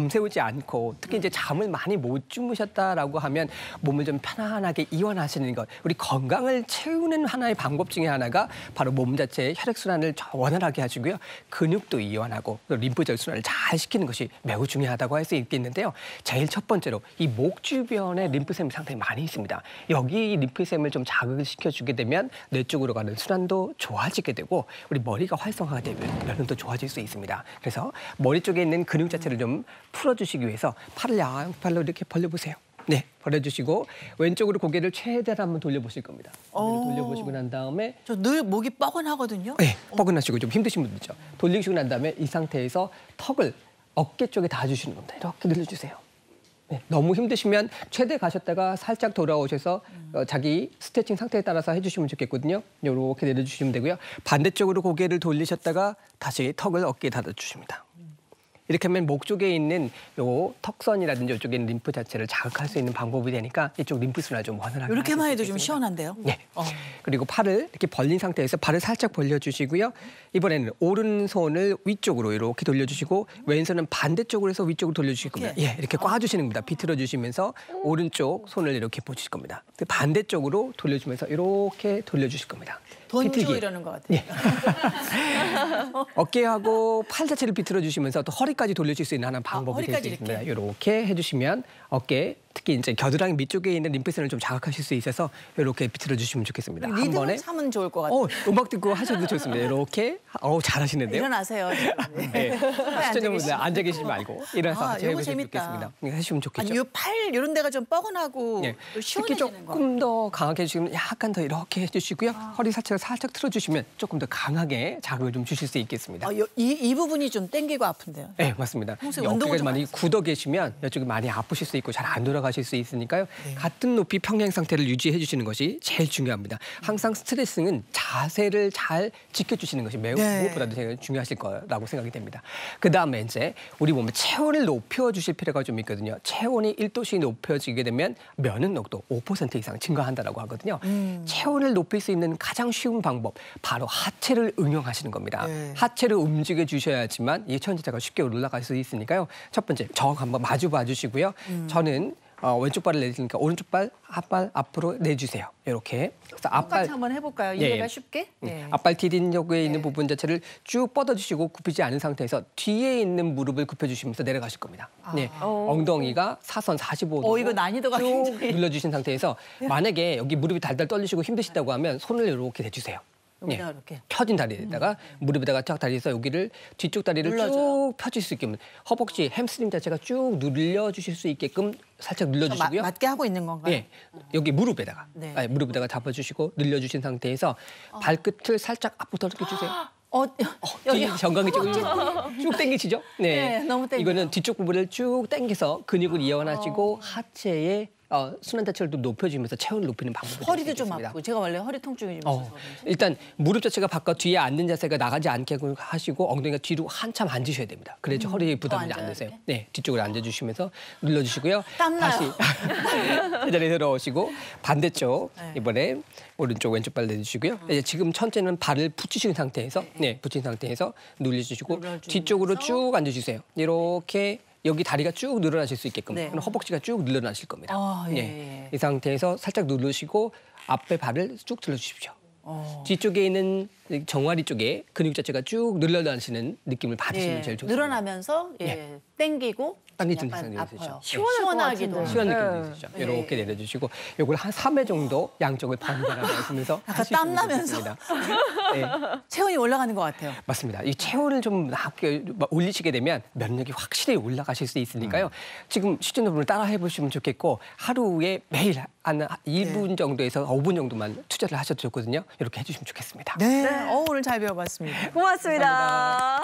잠세우지 않고 특히 이제 잠을 많이 못 주무셨다라고 하면 몸을 좀 편안하게 이완하시는 것 우리 건강을 채우는 하나의 방법 중에 하나가 바로 몸 자체의 혈액순환을 원활하게 해주고요. 근육도 이완하고 림프절 순환을 잘 시키는 것이 매우 중요하다고 할 수 있겠는데요. 제일 첫 번째로 이 목 주변에 림프샘이 상당히 많이 있습니다. 여기 림프샘을 좀 자극을 시켜주게 되면 뇌 쪽으로 가는 순환도 좋아지게 되고 우리 머리가 활성화가 되면 면은 더 좋아질 수 있습니다. 그래서 머리 쪽에 있는 근육 자체를 좀 풀어주시기 위해서 팔을 양팔로 이렇게 벌려보세요. 네, 벌려주시고 왼쪽으로 고개를 최대한 한번 돌려보실 겁니다. 오. 돌려보시고 난 다음에 저 늘 목이 뻐근하거든요. 네, 뻐근하시고 좀 힘드신 분들 있죠. 돌리시고 난 다음에 이 상태에서 턱을 어깨 쪽에 닿아주시는 겁니다. 이렇게 늘려주세요. 네, 너무 힘드시면 최대 가셨다가 살짝 돌아오셔서 어, 자기 스트레칭 상태에 따라서 해주시면 좋겠거든요. 이렇게 내려주시면 되고요. 반대쪽으로 고개를 돌리셨다가 다시 턱을 어깨에 닫아주십니다. 이렇게 하면 목 쪽에 있는 요 턱선이라든지 이쪽에 있는 림프 자체를 자극할 수 있는 방법이 되니까 이쪽 림프 순환을 좀 원활하게 이렇게만 해도 수 좀. 시원한데요. 네. 그리고 팔을 이렇게 벌린 상태에서 발을 살짝 벌려주시고요. 이번에는 오른손을 위쪽으로 이렇게 돌려주시고 왼손은 반대쪽으로 해서 위쪽으로 돌려주실 겁니다. 이렇게? 예, 이렇게 꽈주시는 겁니다. 비틀어 주시면서 오른쪽 손을 이렇게 보실 겁니다. 그 반대쪽으로 돌려주면서 이렇게 돌려주실 겁니다. 돈주 비틀기. 이러는 것 같아요. 예. 어깨하고 팔 자체를 비틀어 주시면서 또 허리까지 돌려줄 수 있는 하나 방법이 될수 허리까지 있습니다. 이렇게 해주시면 어깨 특히 이제 겨드랑이 밑쪽에 있는 림프선을 좀 자극하실 수 있어서 이렇게 비틀어 주시면 좋겠습니다. 한 번에 참으면 좋을 것 같아요. 어, 음악 듣고 하셔도 좋습니다. 이렇게 어 잘하시는데요. 일어나세요. 네. 앉아 시청자분들. 앉아 계시지 말고 일어나서 아, 해보시면 재밌다. 좋겠습니다. 이거 하시면 좋겠죠. 아니, 요팔 이런 데가 좀 뻐근하고 특히 시원해지는 거. 조금 더 강하게 해주시면 약간 더 이렇게 해주시고요. 아. 허리 사체 를 살짝 틀어주시면 조금 더 강하게 자극을 좀 주실 수 있겠습니다. 아, 요, 이, 이 부분이 좀 땡기고 아픈데요. 네, 맞습니다. 어깨가 좀 많이. 굳어 계시면 이쪽이 많이 아프실 수 있고 잘 안 돌아가실 수 있으니까요. 네. 같은 높이 평행 상태를 유지해 주시는 것이 제일 중요합니다. 항상 스트레스는 자세를 잘 지켜주시는 것이 매우 네. 무엇보다도 중요하실 거라고 생각이 됩니다. 그 다음에 이제 우리 몸의 체온을 높여주실 필요가 좀 있거든요. 체온이 1도씩 높여지게 되면 면역력도 5% 이상 증가한다라고 하거든요. 음. 체온을 높일 수 있는 가장 쉬운 방법 바로 하체를 응용하시는 겁니다. 네. 하체를 움직여 주셔야지만 이 자체가 쉽게 올라갈 수 있으니까요. 첫 번째 저 한번 마주 봐 주시고요. 음. 저는 어, 왼쪽 발을 내리니까 오른쪽 발, 앞발 앞으로 내주세요. 이렇게. 그래서 앞발 한번 해볼까요? 예, 이해가 예. 쉽게? 예. 앞발 디딘 쪽에 있는 네. 부분 자체를 쭉 뻗어주시고 굽히지 않은 상태에서 뒤에 있는 무릎을 굽혀주시면서 내려가실 겁니다. 네, 엉덩이가 사선 45도. 아. 어, 이거 난이도가 쭉 굉장히- 눌러주신 상태에서 만약에 여기 무릎이 달달 떨리시고 힘드시다고 하면 손을 이렇게 대주세요. 여기다가 이렇게. 펴진 다리에다가 무릎에다가 쫙 다리에서 여기를 뒤쪽 다리를 눌러줘요. 쭉 펴질 수 있게끔 허벅지 햄스트링 자체가 쭉 눌려 주실 수 있게끔 살짝 마, 눌러 주시고요. 맞게 하고 있는 건가요? 예, 여기 무릎에다가 네. 아니, 무릎에다가 잡아 주시고 늘려주신 상태에서 발끝을 살짝 앞으로 이렇게 주세요. 어, 여기 뒤 정강이 쭉, 쭉 당기시죠? 네, 너무 당겨요. 이거는 뒤쪽 부분을 쭉 당겨서 근육을 이완하시고 하체의 어, 순환 자체를 또 높여주면서 체온을 높이는 방법이 허리도 좀. 아프고 제가 원래 허리 통증이 좀 어, 있어서. 일단 무릎 자체가 바깥 뒤에 앉는 자세가 나가지 않게 하시고 엉덩이가 뒤로 한참 앉으셔야 됩니다. 그래야지 허리에 부담이 음, 앉아요, 안 되세요. 네, 뒤쪽으로 앉아주시면서 눌러주시고요. 땀나요. 다시 제자리에 들어오시고 반대쪽 네. 이번에 오른쪽 왼쪽 발 내주시고요. 이제 지금 첫째는 발을 붙이신 상태에서 네, 붙인 상태에서 눌려주시고. 뒤쪽으로 쭉 앉아주세요. 이렇게 여기 다리가 쭉 늘어나실 수 있게끔 네. 허벅지가 쭉 늘어나실 겁니다. 아, 예, 네. 예. 이 상태에서 살짝 누르시고 앞에 발을 쭉 들어주십시오. 어. 뒤쪽에 있는 정화리 쪽에 근육 자체가 쭉 늘어나시는 느낌을 받으시면 예, 제일 좋습니다. 늘어나면서 예, 땡기고 당기는 증상이 아파요. 있으시죠. 시원하기도. 시원 네. 느낌이. 네. 이렇게 내려주시고 이걸 한 3회 정도 양쪽을 번갈아 가시면서 약간 땀 나면서. 네, 체온이 올라가는 것 같아요. 맞습니다. 이 체온을 좀 함께 올리시게 되면 면역이 확실히 올라가실 수 있으니까요. 지금 시청자분들 따라 해보시면 좋겠고 하루에 매일 한 1분 정도에서 5분 정도만 투자를 하셔도 좋거든요. 이렇게 해주시면 좋겠습니다. 네. 어, 오늘 잘 배워봤습니다. 고맙습니다.